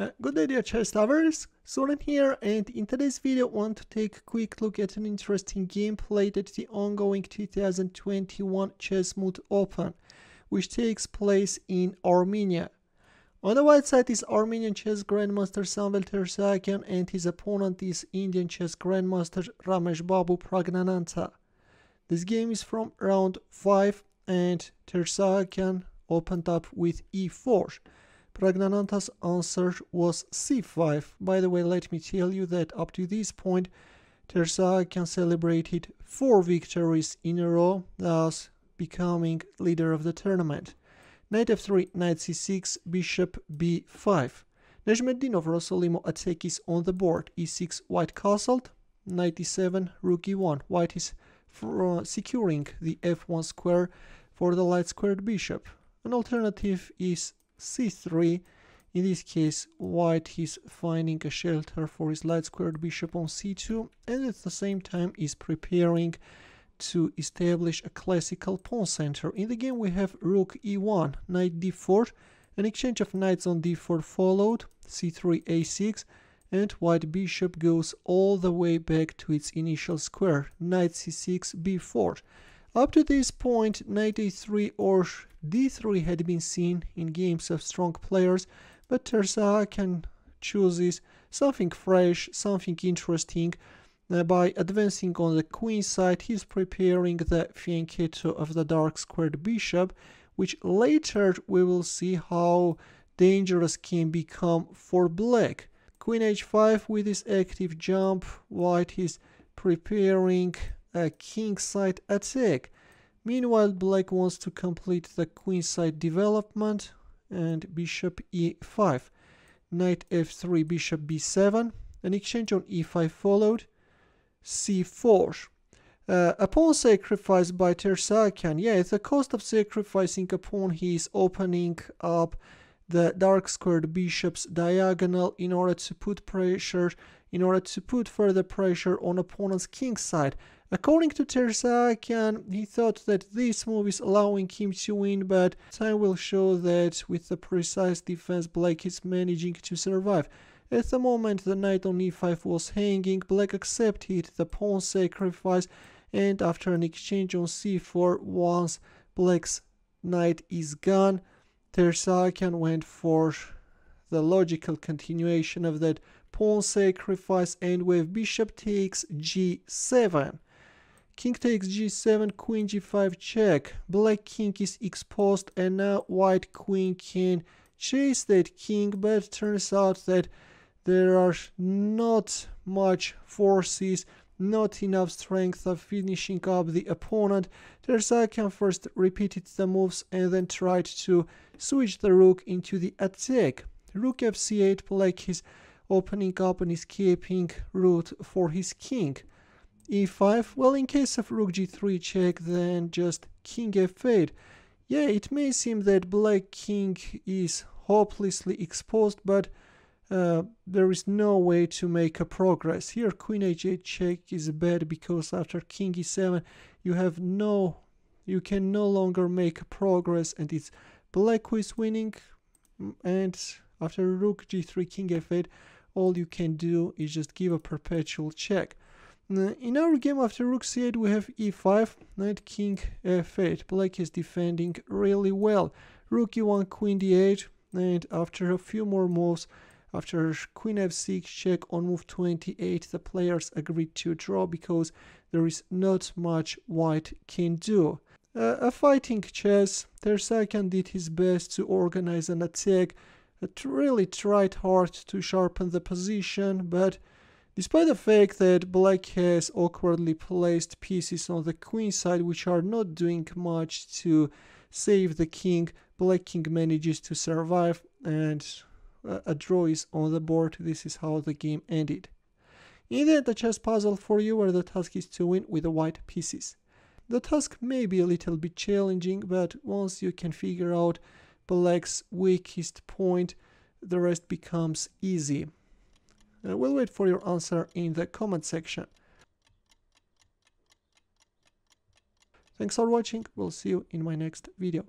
Uh, good day chess lovers, Suren here and in today's video I want to take a quick look at an interesting game played at the ongoing 2021 ChessMood Open, which takes place in Armenia. On the white side is Armenian chess grandmaster Samvel Ter-Sahakyan and his opponent is Indian chess grandmaster Rameshbabu Praggnanandhaa. This game is from round 5 and Ter-Sahakyan opened up with e4. Praggnanandhaa's answer was c5. By the way, let me tell you that up to this point, Ter-Sahakyan celebrated four victories in a row, thus becoming leader of the tournament. Knight f3, knight c6, bishop b5. Nyezhmetdinov Rossolimo attack is on the board. e6, white castled. Knight e7, rook e1. White is securing the f1 square for the light squared bishop. An alternative is c3. In this case, white is finding a shelter for his light squared bishop on c2 and at the same time is preparing to establish a classical pawn center. In the game we have rook e1, knight d4, an exchange of knights on d4 followed, c3 a6, and white bishop goes all the way back to its initial square, knight c6 b4. Up to this point, knight a3 or d3 had been seen in games of strong players, but Ter-Sahakyan chooses something fresh, something interesting. Uh, by advancing on the queen side, he's preparing the fianchetto of the dark squared bishop, which later we will see how dangerous can become for black. Queen h5 with his active jump, white is preparing a kingside attack. Meanwhile, black wants to complete the queenside development and bishop e5. Knight f3, bishop b7. An exchange on e5 followed. c4. Uh, a pawn sacrifice by Ter-Sahakyan. Yeah, at the cost of sacrificing a pawn, he is opening up the dark squared bishop's diagonal in order to put pressure, in order to put further pressure on opponent's king side. According to Ter-Sahakyan, he thought that this move is allowing him to win, but time will show that with the precise defense, Black is managing to survive. At the moment the knight on e5 was hanging, Black accepted the pawn sacrifice, and after an exchange on c4, once Black's knight is gone, Ter-Sahakyan went for the logical continuation of that pawn sacrifice and with bishop takes g7. King takes g7, queen g5 check. Black king is exposed and now white queen can chase that king but turns out that there are not much forces not enough strength of finishing up the opponent, Ter-Sahakyan first repeated the moves and then tried to switch the rook into the attack. Rook f8 black is opening up an escaping route for his king. E5, well in case of rook g3 check then just king f8. Yeah, it may seem that black king is hopelessly exposed but uh, there is no way to make a progress. Here queen h8 check is bad because after king e7 you have no, you can no longer make progress and it's black who is winning and after rook g3 king f8 all you can do is just give a perpetual check. In our game after rook c8 we have e5, knight king f8. Black is defending really well. Rook e1 queen d8 and after a few more moves after queen f6 check on move 28, the players agreed to draw because there is not much white can do. Uh, a fighting chess, Ter-Sahakyan did his best to organize an attack, it really tried hard to sharpen the position, but despite the fact that black has awkwardly placed pieces on the queen side which are not doing much to save the king, black king manages to survive and uh, a draw is on the board. This is how the game ended. In the end, the chess puzzle for you where the task is to win with the white pieces. The task may be a little bit challenging, but once you can figure out black's weakest point, the rest becomes easy. Uh, I will wait for your answer in the comment section. Thanks for watching, we'll see you in my next video.